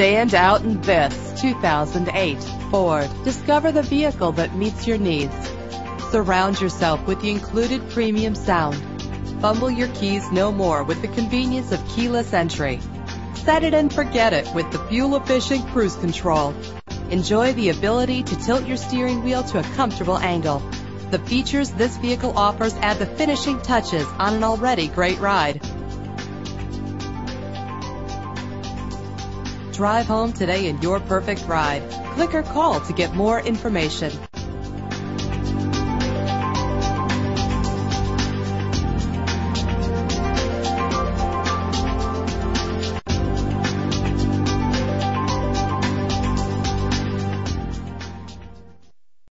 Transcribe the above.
Stand out in this 2008 Ford. Discover the vehicle that meets your needs. Surround yourself with the included premium sound. Fumble your keys no more with the convenience of keyless entry. Set it and forget it with the fuel-efficient cruise control. Enjoy the ability to tilt your steering wheel to a comfortable angle. The features this vehicle offers add the finishing touches on an already great ride. Drive home today in your perfect ride. Click or call to get more information.